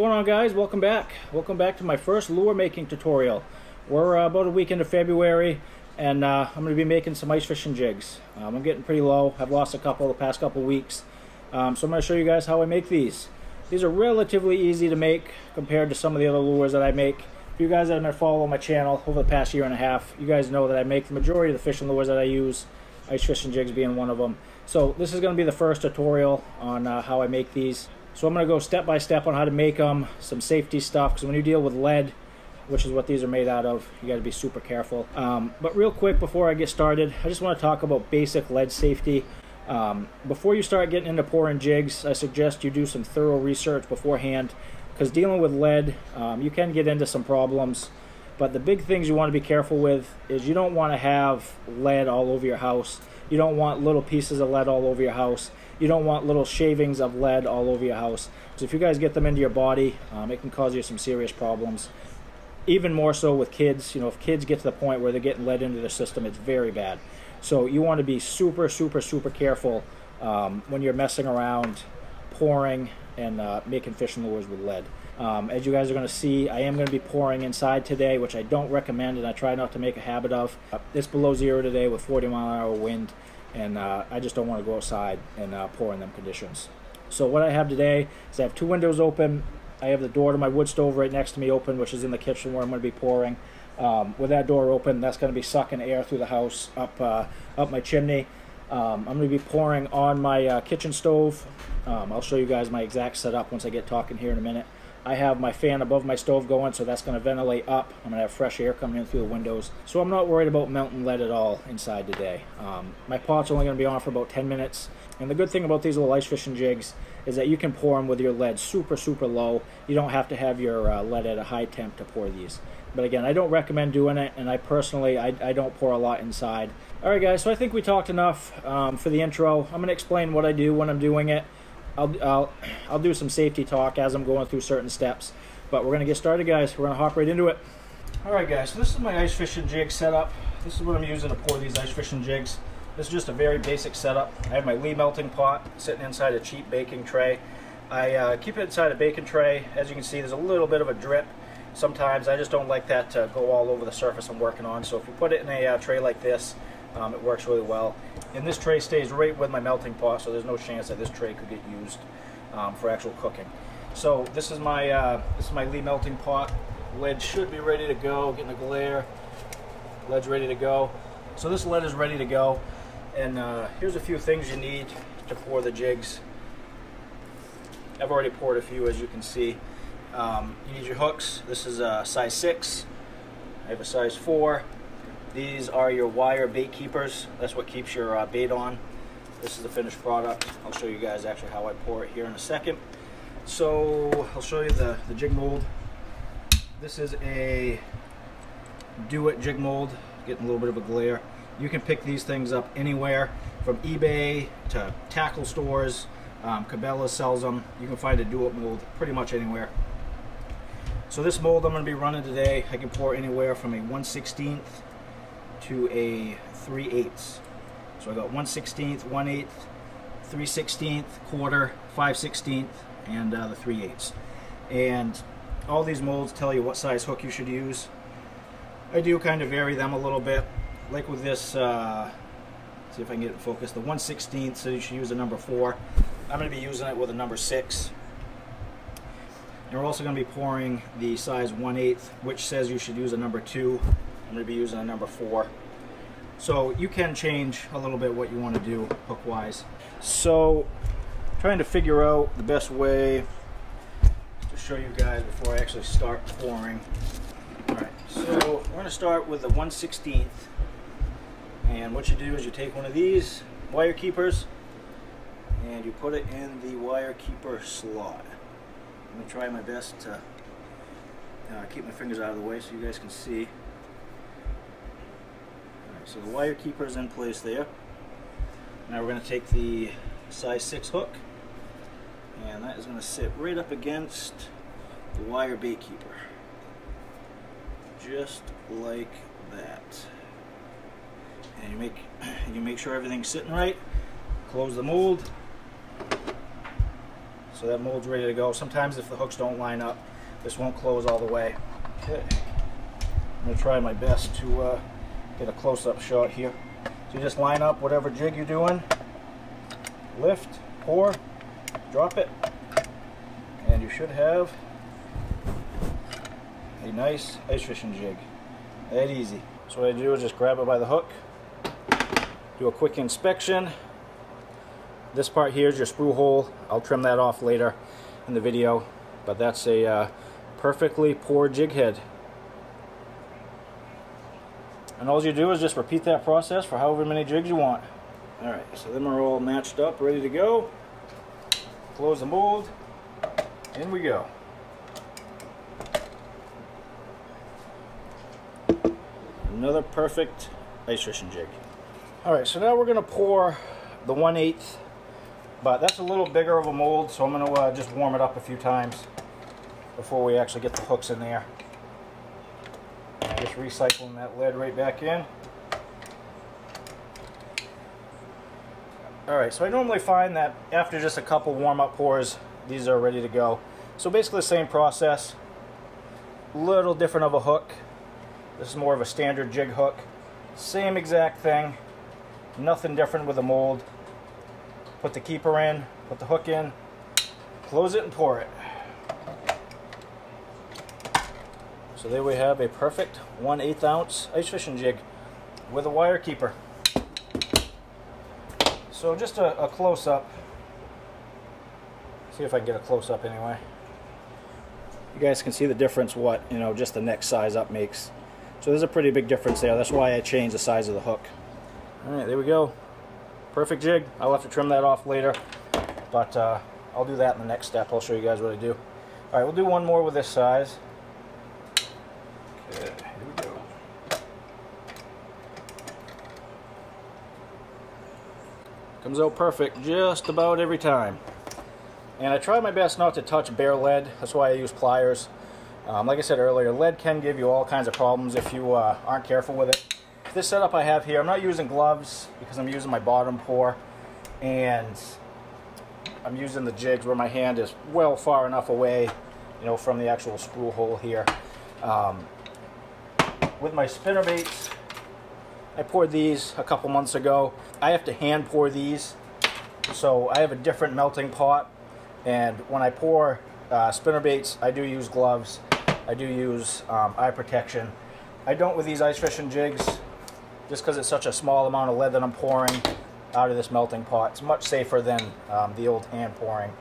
going on guys? Welcome back. Welcome back to my first lure making tutorial. We're uh, about a week into February and uh, I'm going to be making some ice fishing jigs. Um, I'm getting pretty low. I've lost a couple the past couple weeks. Um, so I'm going to show you guys how I make these. These are relatively easy to make compared to some of the other lures that I make. If you guys have been following my channel over the past year and a half, you guys know that I make the majority of the fishing lures that I use, ice fishing jigs being one of them. So this is going to be the first tutorial on uh, how I make these. So I'm going to go step by step on how to make them, some safety stuff, because when you deal with lead, which is what these are made out of, you got to be super careful. Um, but real quick before I get started, I just want to talk about basic lead safety. Um, before you start getting into pouring jigs, I suggest you do some thorough research beforehand, because dealing with lead, um, you can get into some problems. But the big things you want to be careful with is you don't want to have lead all over your house. You don't want little pieces of lead all over your house you don't want little shavings of lead all over your house. So if you guys get them into your body, um, it can cause you some serious problems. Even more so with kids. You know, if kids get to the point where they're getting lead into their system, it's very bad. So you want to be super, super, super careful um, when you're messing around, pouring, and uh, making fishing lures with lead. Um, as you guys are going to see, I am going to be pouring inside today, which I don't recommend and I try not to make a habit of. Uh, it's below zero today with 40 mile an hour wind and uh, I just don't want to go outside and uh, pour in them conditions. So what I have today is I have two windows open. I have the door to my wood stove right next to me open, which is in the kitchen where I'm going to be pouring. Um, with that door open, that's going to be sucking air through the house up uh, up my chimney. Um, I'm going to be pouring on my uh, kitchen stove. Um, I'll show you guys my exact setup once I get talking here in a minute. I have my fan above my stove going, so that's going to ventilate up. I'm going to have fresh air coming in through the windows. So I'm not worried about melting lead at all inside today. Um, my pot's only going to be on for about 10 minutes. And the good thing about these little ice fishing jigs is that you can pour them with your lead super, super low. You don't have to have your uh, lead at a high temp to pour these. But again, I don't recommend doing it, and I personally, I, I don't pour a lot inside. All right, guys, so I think we talked enough um, for the intro. I'm going to explain what I do when I'm doing it. I'll, I'll, I'll do some safety talk as I'm going through certain steps. But we're going to get started, guys. We're going to hop right into it. All right, guys. So this is my ice fishing jig setup. This is what I'm using to pour these ice fishing jigs. This is just a very basic setup. I have my Lee melting pot sitting inside a cheap baking tray. I uh, keep it inside a baking tray. As you can see, there's a little bit of a drip. Sometimes I just don't like that to go all over the surface I'm working on. So if you put it in a uh, tray like this, um, it works really well. And this tray stays right with my melting pot, so there's no chance that this tray could get used um, for actual cooking. So this is my uh, this is my Lee melting pot. Lid should be ready to go. Getting a glare. Lead's ready to go. So this lead is ready to go. And uh, here's a few things you need to pour the jigs. I've already poured a few, as you can see. Um, you need your hooks. This is a size six. I have a size four. These are your wire bait keepers. That's what keeps your uh, bait on. This is the finished product. I'll show you guys actually how I pour it here in a second. So I'll show you the, the jig mold. This is a Do-It jig mold. Getting a little bit of a glare. You can pick these things up anywhere from eBay to tackle stores. Um, Cabela sells them. You can find a Do-It mold pretty much anywhere. So this mold I'm going to be running today, I can pour anywhere from a 1 16th to a 3 eighths. So I got 1 16th, 1 8th, 3 16th, quarter, 5 16th, and uh, the 3 eighths. And all these molds tell you what size hook you should use. I do kind of vary them a little bit. Like with this, uh, see if I can get it focused, the 1 16th, so you should use a number 4. I'm going to be using it with a number 6. And we're also going to be pouring the size 1 8th, which says you should use a number 2. I'm to be using a number 4. So you can change a little bit what you want to do hook-wise. So trying to figure out the best way to show you guys before I actually start pouring. Alright, so we're to start with the 1 16th. And what you do is you take one of these wire keepers and you put it in the wire keeper slot. I'm to try my best to uh, keep my fingers out of the way so you guys can see. So the wire keeper is in place there. Now we're going to take the size 6 hook and that is going to sit right up against the wire bait keeper. Just like that. And you make you make sure everything's sitting right. Close the mold. So that mold's ready to go. Sometimes if the hooks don't line up, this won't close all the way. Okay. I'm gonna try my best to uh, get a close-up shot here. So you just line up whatever jig you're doing, lift, pour, drop it, and you should have a nice ice fishing jig. That easy. So what I do is just grab it by the hook, do a quick inspection. This part here is your sprue hole. I'll trim that off later in the video, but that's a uh, perfectly poured jig head. And all you do is just repeat that process for however many jigs you want. Alright, so then we're all matched up, ready to go. Close the mold. In we go. Another perfect ice fishing jig. Alright, so now we're to pour the 1 8 but that's a little bigger of a mold, so I'm to uh, just warm it up a few times before we actually get the hooks in there. Just recycling that lead right back in. Alright, so I normally find that after just a couple warm-up pours, these are ready to go. So basically the same process, little different of a hook. This is more of a standard jig hook. Same exact thing, nothing different with the mold. Put the keeper in, put the hook in, close it and pour it. So there we have a perfect 1 8 ounce ice fishing jig with a wire keeper. So just a, a close up. See if I can get a close up anyway. You guys can see the difference what, you know, just the next size up makes. So there's a pretty big difference there. That's why I changed the size of the hook. Alright, there we go. Perfect jig. I'll have to trim that off later. But uh, I'll do that in the next step. I'll show you guys what I do. Alright, we'll do one more with this size. Okay, here we go. Comes out perfect just about every time. And I try my best not to touch bare lead. That's why I use pliers. Um, like I said earlier, lead can give you all kinds of problems if you uh, aren't careful with it. This setup I have here, I'm not using gloves because I'm using my bottom pour. And I'm using the jigs where my hand is well far enough away, you know, from the actual sprue hole here. Um, with my spinner baits, I poured these a couple months ago. I have to hand pour these, so I have a different melting pot. And when I pour uh, spinner baits, I do use gloves. I do use um, eye protection. I don't with these ice fishing jigs, just because it's such a small amount of lead that I'm pouring out of this melting pot. It's much safer than um, the old hand pouring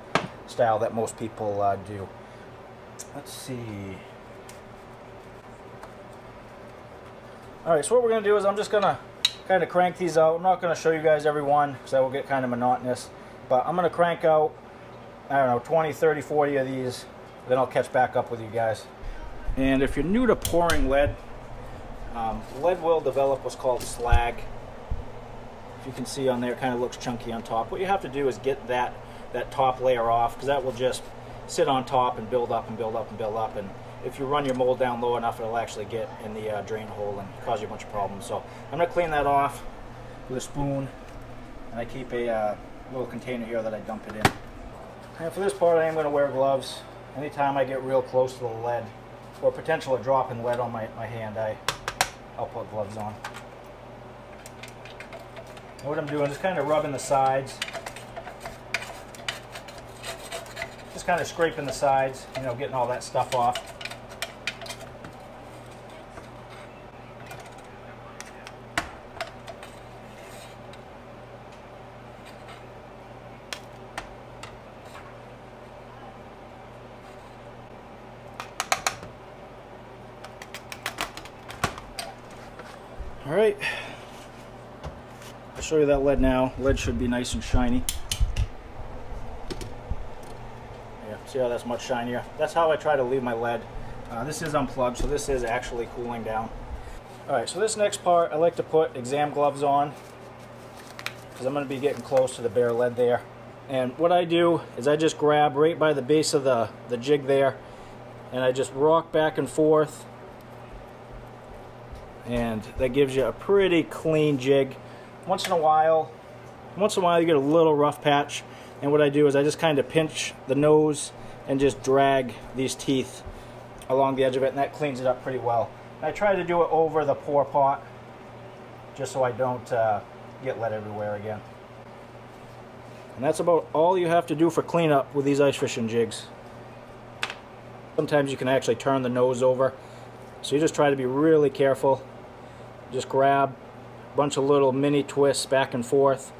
style that most people uh, do. Let's see. Alright, so what we're going to do is I'm just to kind of crank these out. I'm not going to show you guys every one because that will get kind of monotonous. But I'm going to crank out, I don't know, 20, 30, 40 of these. Then I'll catch back up with you guys. And if you're new to pouring lead, um, lead will develop what's called slag. If you can see on there, it kind of looks chunky on top. What you have to do is get that, that top layer off because that will just sit on top and build up and build up and build up. And if you run your mold down low enough, it'll actually get in the uh, drain hole and cause you a bunch of problems. So I'm going to clean that off with a spoon. And I keep a uh, little container here that I dump it in. And for this part, I am going to wear gloves. Anytime I get real close to the lead or potential of dropping lead on my, my hand, I, I'll put gloves on. And what I'm doing is kind of rubbing the sides. Just kind of scraping the sides, you know, getting all that stuff off. Right, I'll show you that lead now. Lead should be nice and shiny. Yeah, see how that's much shinier? That's how I try to leave my lead. Uh, this is unplugged, so this is actually cooling down. All right, so this next part, I like to put exam gloves on because I'm going to be getting close to the bare lead there. And what I do is I just grab right by the base of the, the jig there and I just rock back and forth and that gives you a pretty clean jig. Once in a while, once in a while you get a little rough patch. And what I do is I just kind of pinch the nose and just drag these teeth along the edge of it, and that cleans it up pretty well. And I try to do it over the pour pot, just so I don't uh, get lead everywhere again. And that's about all you have to do for cleanup with these ice fishing jigs. Sometimes you can actually turn the nose over. So you just try to be really careful. Just grab a bunch of little mini twists back and forth.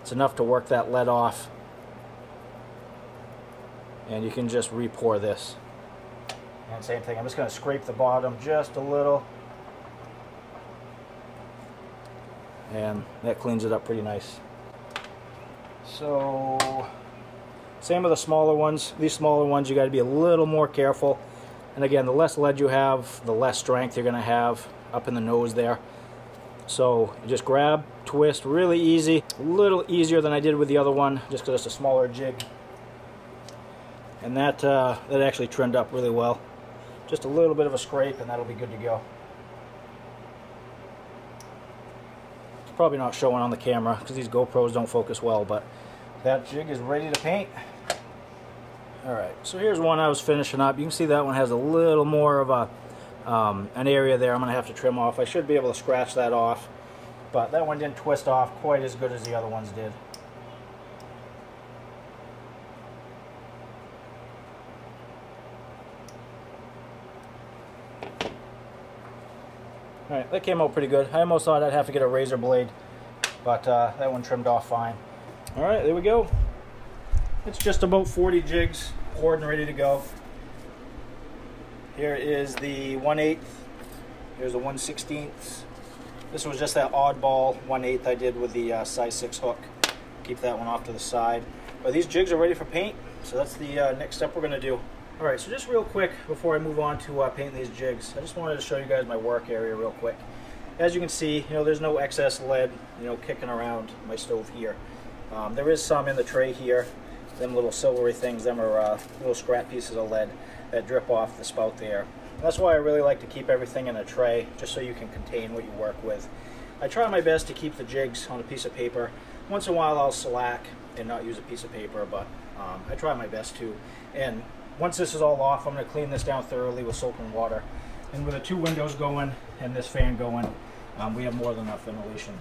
It's enough to work that lead off. And you can just re-pour this. And same thing, I'm just going to scrape the bottom just a little. And that cleans it up pretty nice. So, same with the smaller ones. These smaller ones, you got to be a little more careful. And again, the less lead you have, the less strength you're going to have up in the nose there. So just grab, twist, really easy. A little easier than I did with the other one, just because it's a smaller jig. And that, uh, that actually trimmed up really well. Just a little bit of a scrape and that'll be good to go. It's probably not showing on the camera because these GoPros don't focus well, but that jig is ready to paint. Alright, so here's one I was finishing up. You can see that one has a little more of a um, an area there I'm going to have to trim off. I should be able to scratch that off, but that one didn't twist off quite as good as the other ones did. Alright, that came out pretty good. I almost thought I'd have to get a razor blade, but uh, that one trimmed off fine. Alright, there we go. It's just about 40 jigs poured and ready to go. Here is the 1 8th. Here's a 1 16th. This was just that oddball 1 8th I did with the uh, size 6 hook. Keep that one off to the side. But these jigs are ready for paint, so that's the uh, next step we're going to do. Alright, so just real quick before I move on to uh, painting these jigs, I just wanted to show you guys my work area real quick. As you can see, you know, there's no excess lead, you know, kicking around my stove here. Um, there is some in the tray here, them little silvery things, them are uh, little scrap pieces of lead that drip off the spout there. And that's why I really like to keep everything in a tray, just so you can contain what you work with. I try my best to keep the jigs on a piece of paper. Once in a while I'll slack and not use a piece of paper, but um, I try my best to. And once this is all off, I'm going to clean this down thoroughly with soap and water. And with the two windows going and this fan going, um, we have more than enough ventilation.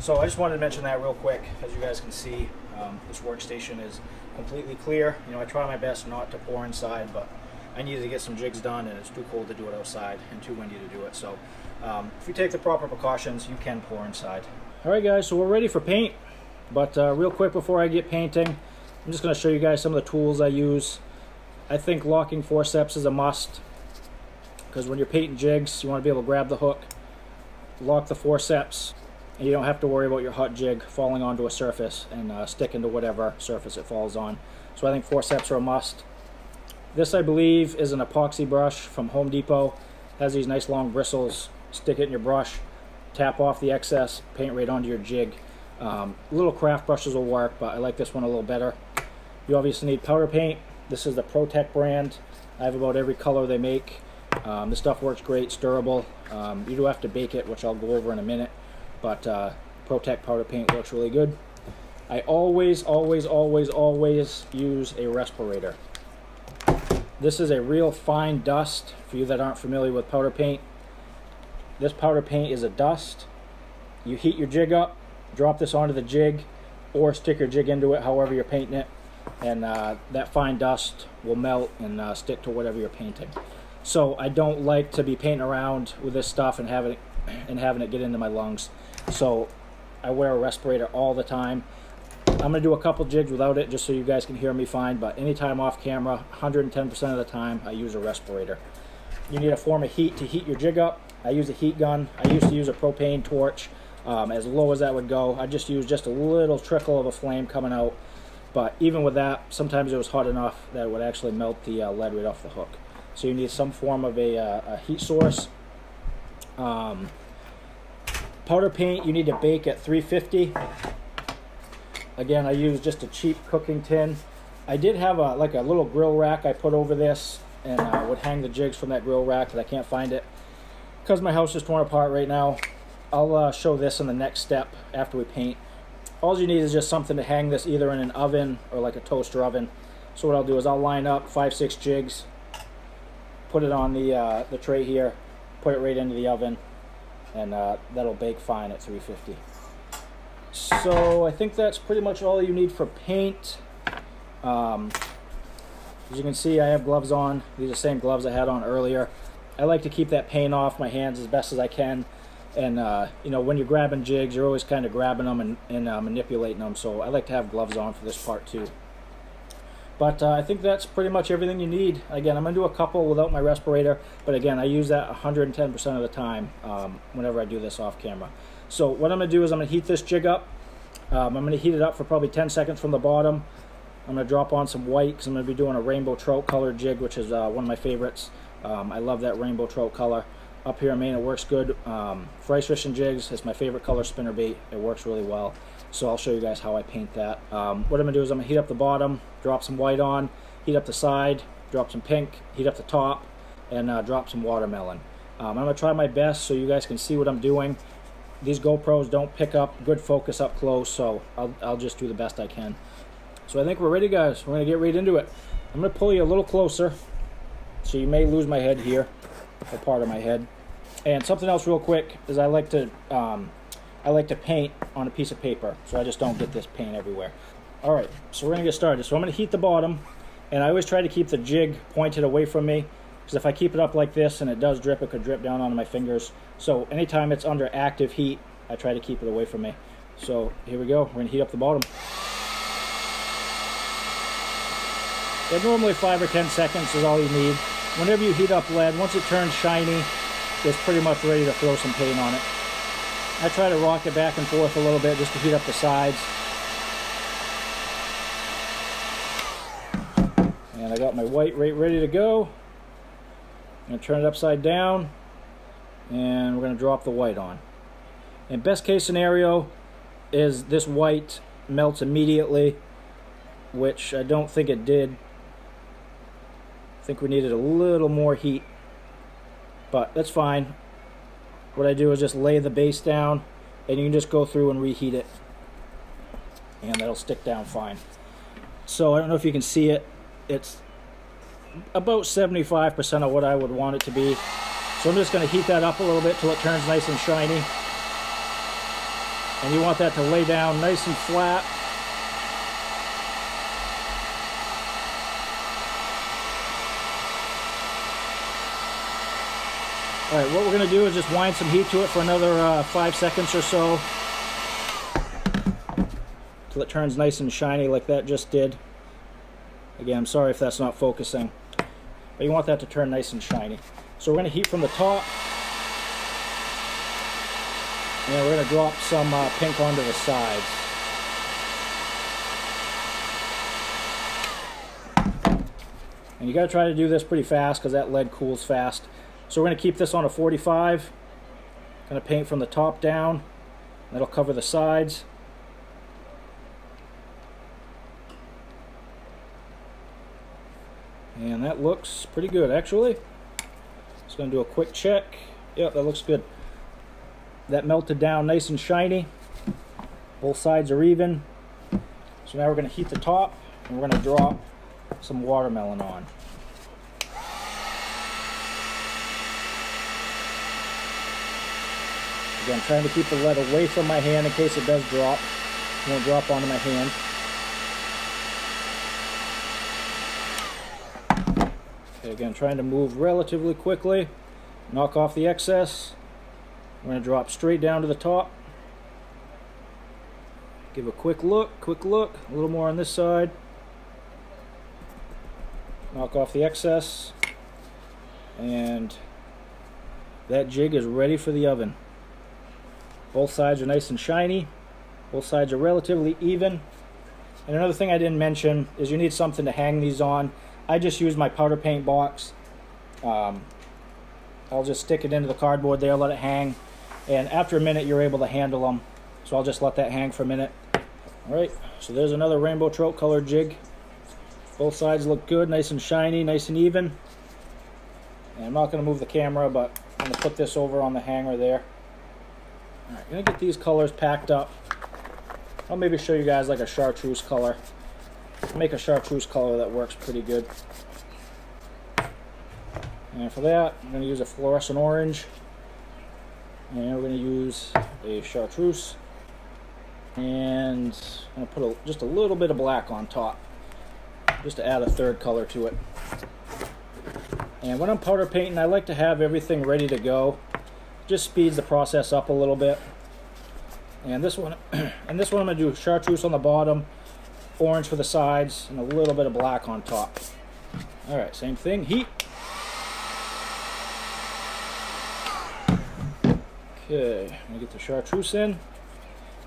So I just wanted to mention that real quick. As you guys can see, um, this workstation is completely clear. You know, I try my best not to pour inside, but I needed to get some jigs done and it's too cold to do it outside and too windy to do it. So um, if you take the proper precautions, you can pour inside. All right guys, so we're ready for paint. But uh, real quick before I get painting, I'm just gonna show you guys some of the tools I use. I think locking forceps is a must because when you're painting jigs, you wanna be able to grab the hook, lock the forceps, and you don't have to worry about your hot jig falling onto a surface and uh, sticking to whatever surface it falls on. So I think forceps are a must. This, I believe, is an epoxy brush from Home Depot. Has these nice long bristles. Stick it in your brush, tap off the excess, paint right onto your jig. Um, little craft brushes will work, but I like this one a little better. You obviously need powder paint. This is the Pro-Tec brand. I have about every color they make. Um, this stuff works great, it's durable. Um, you do have to bake it, which I'll go over in a minute, but uh, Pro-Tec powder paint works really good. I always, always, always, always use a respirator. This is a real fine dust for you that aren't familiar with powder paint. This powder paint is a dust. You heat your jig up, drop this onto the jig, or stick your jig into it however you're painting it, and uh, that fine dust will melt and uh, stick to whatever you're painting. So I don't like to be painting around with this stuff and having it, and having it get into my lungs. So I wear a respirator all the time. I'm going to do a couple jigs without it just so you guys can hear me fine, but anytime off camera, 110% of the time, I use a respirator. You need a form of heat to heat your jig up. I use a heat gun. I used to use a propane torch. Um, as low as that would go, I just use just a little trickle of a flame coming out. But even with that, sometimes it was hot enough that it would actually melt the uh, lead right off the hook. So you need some form of a, uh, a heat source. Um, powder paint, you need to bake at 350 Again, I used just a cheap cooking tin. I did have a like a little grill rack I put over this and uh, would hang the jigs from that grill rack, but I can't find it because my house is torn apart right now. I'll uh, show this in the next step after we paint. all you need is just something to hang this either in an oven or like a toaster oven. So what I'll do is I'll line up five, six jigs, put it on the, uh, the tray here, put it right into the oven, and uh, that'll bake fine at 350. So I think that's pretty much all you need for paint. Um, as you can see, I have gloves on. These are the same gloves I had on earlier. I like to keep that paint off my hands as best as I can. And, uh, you know, when you're grabbing jigs, you're always kind of grabbing them and, and uh, manipulating them. So I like to have gloves on for this part too. But uh, I think that's pretty much everything you need. Again, I'm going to do a couple without my respirator. But again, I use that 110% of the time um, whenever I do this off camera. So what I'm to do is I'm to heat this jig up. Um, I'm to heat it up for probably 10 seconds from the bottom. I'm to drop on some white because I'm to be doing a rainbow trout color jig, which is uh, one of my favorites. Um, I love that rainbow trout color. Up here in Maine, it works good. Um, for ice fishing jigs, it's my favorite color spinner bait. It works really well. So I'll show you guys how I paint that. Um, what I'm to do is I'm to heat up the bottom, drop some white on, heat up the side, drop some pink, heat up the top, and uh, drop some watermelon. Um, I'm to try my best so you guys can see what I'm doing. These GoPros don't pick up good focus up close, so I'll, I'll just do the best I can. So I think we're ready, guys. We're going to get right into it. I'm going to pull you a little closer, so you may lose my head here, or part of my head. And something else real quick is I like to um, I like to paint on a piece of paper, so I just don't get this paint everywhere. All right, so we're going to get started. So I'm going to heat the bottom, and I always try to keep the jig pointed away from me, because if I keep it up like this and it does drip, it could drip down onto my fingers. So anytime it's under active heat, I try to keep it away from me. So here we go. We're going to heat up the bottom. And normally five or 10 seconds is all you need. Whenever you heat up lead, once it turns shiny, it's pretty much ready to throw some paint on it. I try to rock it back and forth a little bit just to heat up the sides. And I got my white right ready to go. I'm going to turn it upside down and we're going to drop the white on. And best case scenario is this white melts immediately, which I don't think it did. I think we needed a little more heat, but that's fine. What I do is just lay the base down and you can just go through and reheat it and that'll stick down fine. So I don't know if you can see it. It's about 75% of what I would want it to be. So I'm just going to heat that up a little bit till it turns nice and shiny. And you want that to lay down nice and flat All right, what we're gonna do is just wind some heat to it for another uh, five seconds or so till it turns nice and shiny like that just did. Again, I'm sorry if that's not focusing, but you want that to turn nice and shiny. So we're gonna heat from the top, and we're gonna drop some uh, pink onto the sides. And you gotta try to do this pretty fast because that lead cools fast. So we're going to keep this on a 45. Going to paint from the top down. That'll cover the sides. And that looks pretty good actually. Just going to do a quick check. Yep, that looks good. That melted down nice and shiny. Both sides are even. So now we're going to heat the top and we're going to drop some watermelon on. Again, trying to keep the lead away from my hand in case it does drop. It won't drop onto my hand. Again, trying to move relatively quickly. Knock off the excess. I'm going to drop straight down to the top. Give a quick look, quick look. A little more on this side. Knock off the excess. And that jig is ready for the oven. Both sides are nice and shiny. Both sides are relatively even. And another thing I didn't mention is you need something to hang these on. I just use my powder paint box. Um, I'll just stick it into the cardboard there, let it hang. And after a minute, you're able to handle them. So I'll just let that hang for a minute. All right, so there's another rainbow trout color jig. Both sides look good, nice and shiny, nice and even. And I'm not going to move the camera, but I'm going to put this over on the hanger there. Alright, gonna get these colors packed up. I'll maybe show you guys like a chartreuse color. Make a chartreuse color that works pretty good. And for that, I'm going to use a fluorescent orange. And we're going to use a chartreuse. And I'm going to put a, just a little bit of black on top. Just to add a third color to it. And when I'm powder painting, I like to have everything ready to go. Just speeds the process up a little bit. And this one, and this one I'm going to do chartreuse on the bottom, orange for the sides, and a little bit of black on top. All right, same thing, heat. Okay, I'm gonna get the chartreuse in.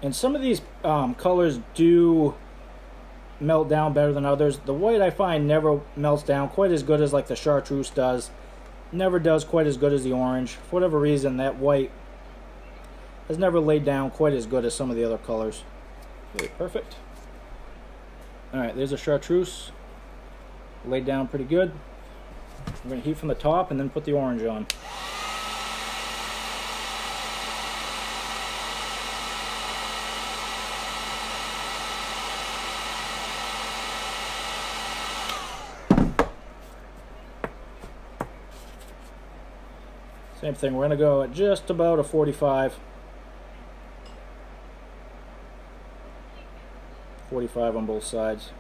And some of these um, colors do melt down better than others. The white I find never melts down quite as good as like the chartreuse does. Never does quite as good as the orange. For whatever reason, that white has never laid down quite as good as some of the other colors. Okay, perfect. Alright, there's a chartreuse. Laid down pretty good. We're to heat from the top and then put the orange on. Same thing, we're to go at just about a 45. 45 on both sides.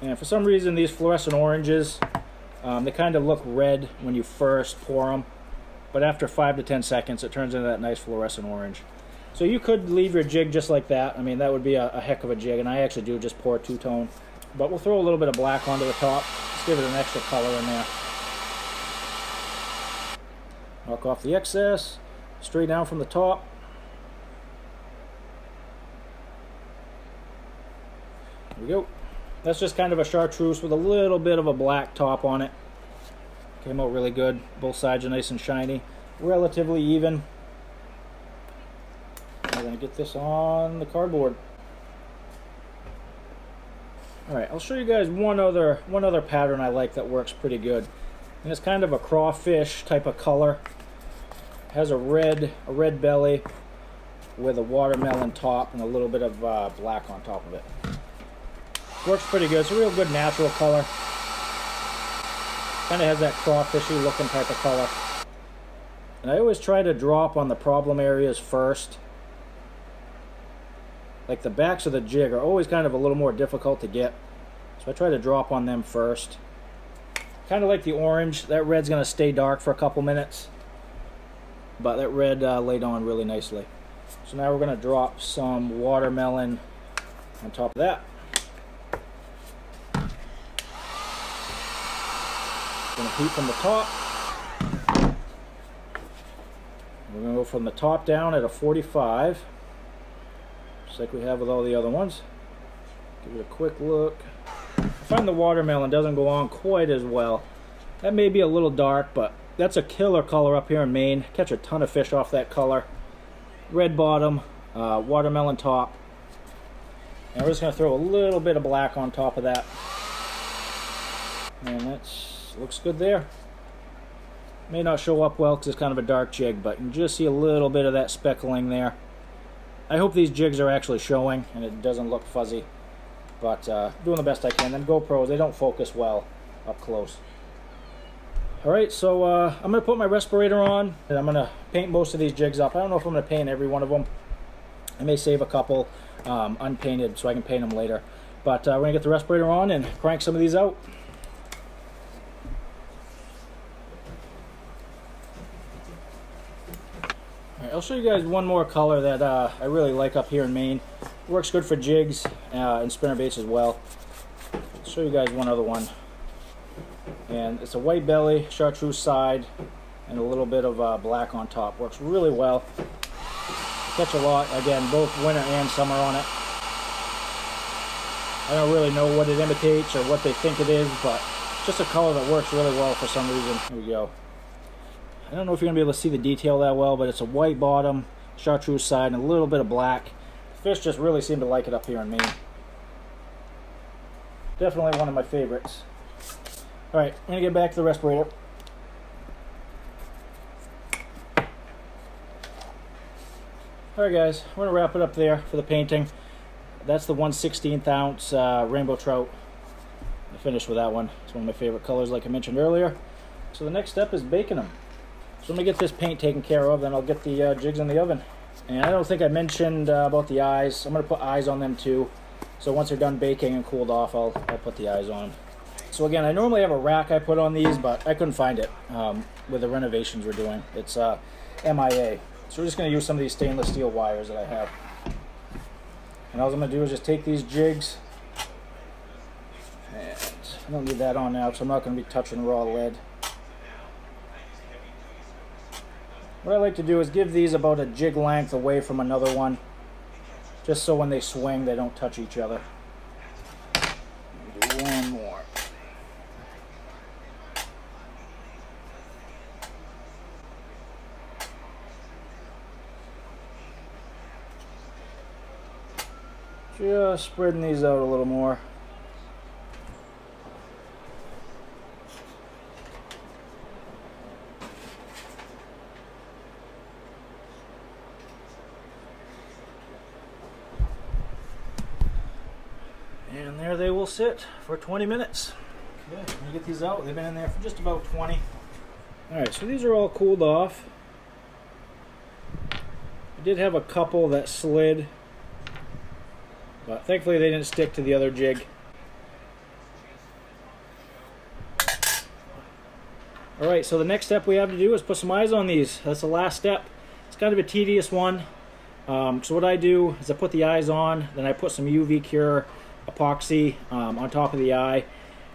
And for some reason these fluorescent oranges, um, they kind of look red when you first pour them. But after 5 to 10 seconds it turns into that nice fluorescent orange. So you could leave your jig just like that. I mean that would be a, a heck of a jig and I actually do just pour two-tone. But we'll throw a little bit of black onto the top. Just give it an extra color in there. Knock off the excess. Straight down from the top. We go. That's just kind of a chartreuse with a little bit of a black top on it. Came out really good. Both sides are nice and shiny. Relatively even. I'm going to get this on the cardboard. Alright, I'll show you guys one other one other pattern I like that works pretty good. And it's kind of a crawfish type of color. It has a red a red belly with a watermelon top and a little bit of uh, black on top of it. Works pretty good. It's a real good natural color. Kind of has that crawfishy looking type of color. And I always try to drop on the problem areas first. Like the backs of the jig are always kind of a little more difficult to get. So I try to drop on them first. Kind of like the orange. That red's going to stay dark for a couple minutes. But that red uh, laid on really nicely. So now we're going to drop some watermelon on top of that. Gonna heat from the top. We're gonna go from the top down at a 45, just like we have with all the other ones. Give it a quick look. I find the watermelon doesn't go on quite as well. That may be a little dark, but that's a killer color up here in Maine. Catch a ton of fish off that color. Red bottom, uh, watermelon top. And we're just gonna throw a little bit of black on top of that. And that's looks good there. May not show up well because it's kind of a dark jig, but you can just see a little bit of that speckling there. I hope these jigs are actually showing and it doesn't look fuzzy. But uh, doing the best I can. Then GoPros, they don't focus well up close. Alright, so uh, I'm going to put my respirator on and I'm going to paint most of these jigs up. I don't know if I'm to paint every one of them. I may save a couple um, unpainted so I can paint them later. But uh, we're to get the respirator on and crank some of these out. I'll show you guys one more color that uh, I really like up here in Maine. Works good for jigs uh, and spinner baits as well. I'll show you guys one other one. And it's a white belly, chartreuse side, and a little bit of uh, black on top. Works really well. Catch a lot, again, both winter and summer on it. I don't really know what it imitates or what they think it is, but just a color that works really well for some reason. Here we go. I don't know if you're going to be able to see the detail that well, but it's a white bottom, chartreuse side, and a little bit of black. Fish just really seem to like it up here in Maine. Definitely one of my favorites. Alright, I'm going to get back to the respirator. All right, guys, we're gonna wrap it up there for the painting. That's the 1 16th ounce uh, rainbow trout. I finished with that one. It's one of my favorite colors, like I mentioned earlier. So the next step is baking them. So I'm gonna get this paint taken care of, then I'll get the uh, jigs in the oven. And I don't think I mentioned uh, about the eyes. I'm gonna put eyes on them too. So once they're done baking and cooled off, I'll, I'll put the eyes on. So again, I normally have a rack I put on these, but I couldn't find it um, with the renovations we're doing. It's uh, MIA. So we're just gonna use some of these stainless steel wires that I have. And all I'm gonna do is just take these jigs, and I don't need that on now, so I'm not gonna be touching raw lead. What I like to do is give these about a jig length away from another one, just so when they swing, they don't touch each other. One more. Just spreading these out a little more. And there they will sit for 20 minutes. Okay, let me get these out. They've been in there for just about 20. Alright, so these are all cooled off. I did have a couple that slid, but thankfully they didn't stick to the other jig. Alright, so the next step we have to do is put some eyes on these. That's the last step. It's kind of a tedious one. Um, so what I do is I put the eyes on, then I put some UV Cure epoxy um, on top of the eye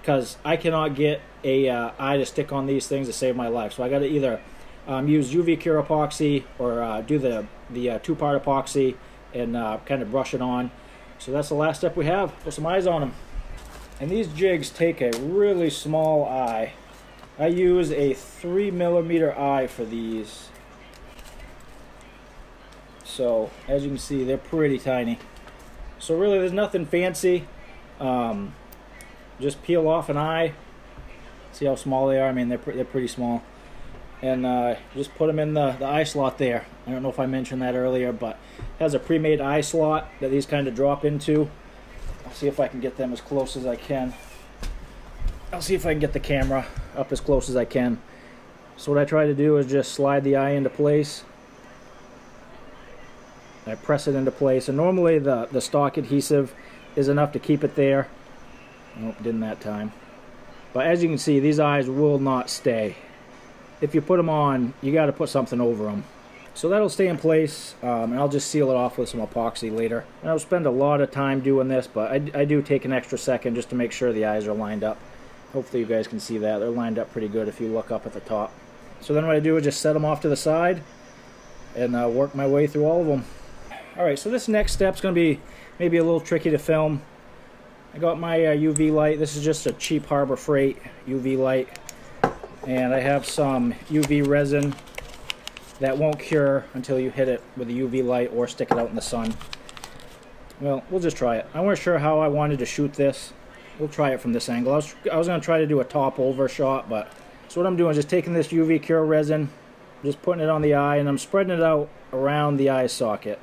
because I cannot get a uh, eye to stick on these things to save my life. So I got to either um, use UV Cure epoxy or uh, do the the uh, two-part epoxy and uh, kind of brush it on. So that's the last step we have. Put some eyes on them. And these jigs take a really small eye. I use a three millimeter eye for these. So as you can see, they're pretty tiny. So really, there's nothing fancy. Um, just peel off an eye. See how small they are? I mean, they're, pre they're pretty small. And uh, just put them in the, the eye slot there. I don't know if I mentioned that earlier, but it has a pre-made eye slot that these kind of drop into. I'll see if I can get them as close as I can. I'll see if I can get the camera up as close as I can. So what I try to do is just slide the eye into place. I press it into place. And normally the, the stock adhesive is enough to keep it there. Nope, didn't that time. But as you can see, these eyes will not stay. If you put them on, you got to put something over them. So that'll stay in place, um, and I'll just seal it off with some epoxy later. And I'll spend a lot of time doing this, but I, I do take an extra second just to make sure the eyes are lined up. Hopefully you guys can see that. They're lined up pretty good if you look up at the top. So then what I do is just set them off to the side and uh, work my way through all of them. Alright, so this next step is going to be maybe a little tricky to film. I got my uh, UV light. This is just a cheap Harbor Freight UV light. And I have some UV resin that won't cure until you hit it with a UV light or stick it out in the sun. Well, we'll just try it. I weren't sure how I wanted to shoot this. We'll try it from this angle. I was, I was going to try to do a top over shot, but so what I'm doing is just taking this UV cure resin, just putting it on the eye, and I'm spreading it out around the eye socket.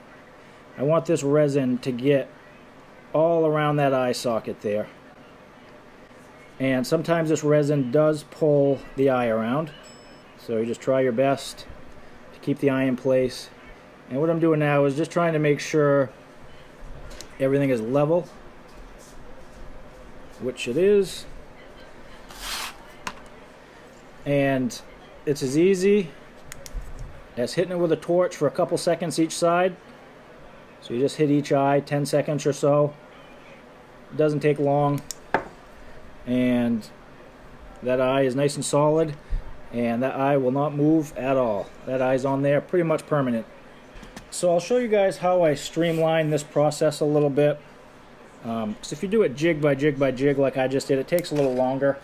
I want this resin to get all around that eye socket there. And sometimes this resin does pull the eye around. So you just try your best to keep the eye in place. And what I'm doing now is just trying to make sure everything is level, which it is. And it's as easy as hitting it with a torch for a couple seconds each side so you just hit each eye 10 seconds or so. It doesn't take long. And that eye is nice and solid. And that eye will not move at all. That eye's on there pretty much permanent. So I'll show you guys how I streamline this process a little bit. Um, so if you do it jig by jig by jig like I just did, it takes a little longer.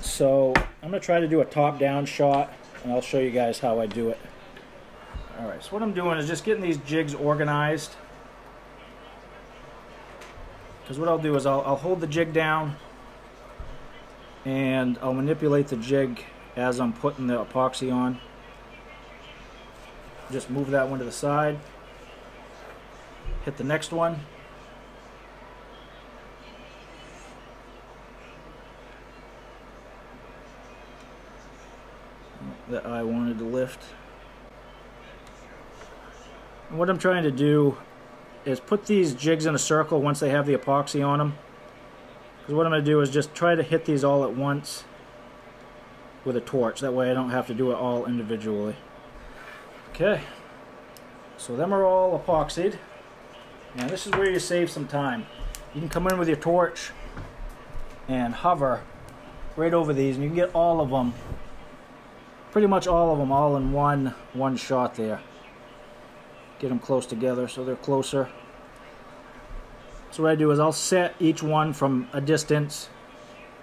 So I'm going to try to do a top-down shot, and I'll show you guys how I do it. Alright, so what I'm doing is just getting these jigs organized. Because what I'll do is I'll, I'll hold the jig down and I'll manipulate the jig as I'm putting the epoxy on. Just move that one to the side. hit the next one. That I wanted to lift. And what I'm trying to do is put these jigs in a circle once they have the epoxy on them. Because what I'm going to do is just try to hit these all at once with a torch. That way I don't have to do it all individually. Okay. So them are all epoxied. And this is where you save some time. You can come in with your torch and hover right over these and you can get all of them pretty much all of them all in one one shot there get them close together so they're closer. So what I do is I'll set each one from a distance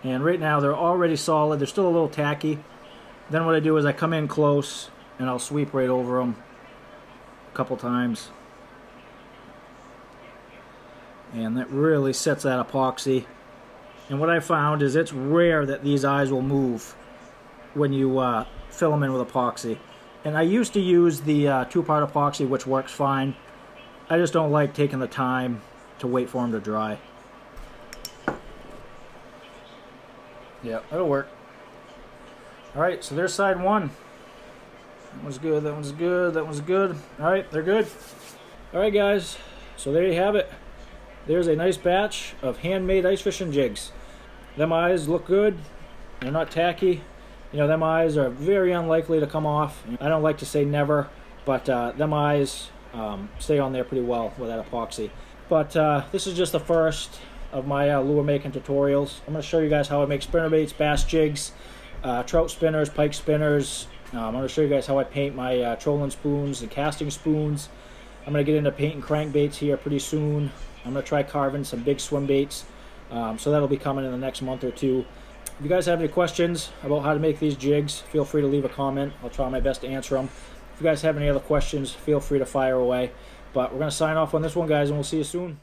and right now they're already solid they're still a little tacky. Then what I do is I come in close and I'll sweep right over them a couple times. And that really sets that epoxy. And what I found is it's rare that these eyes will move when you uh, fill them in with epoxy and I used to use the uh, two-part epoxy which works fine. I just don't like taking the time to wait for them to dry. Yeah that'll work. Alright so there's side one. That one's good that one's good that one's good. Alright they're good. Alright guys so there you have it. There's a nice batch of handmade ice fishing jigs. Them eyes look good. They're not tacky. You know, them eyes are very unlikely to come off. I don't like to say never, but uh, them eyes um, stay on there pretty well with that epoxy. But uh, this is just the first of my uh, lure making tutorials. I'm going to show you guys how I make spinner baits, bass jigs, uh, trout spinners, pike spinners. Um, I'm going to show you guys how I paint my uh, trolling spoons and casting spoons. I'm going to get into painting crankbaits here pretty soon. I'm going to try carving some big swim baits. Um, so that'll be coming in the next month or two. If you guys have any questions about how to make these jigs, feel free to leave a comment. I'll try my best to answer them. If you guys have any other questions, feel free to fire away. But we're going to sign off on this one, guys, and we'll see you soon.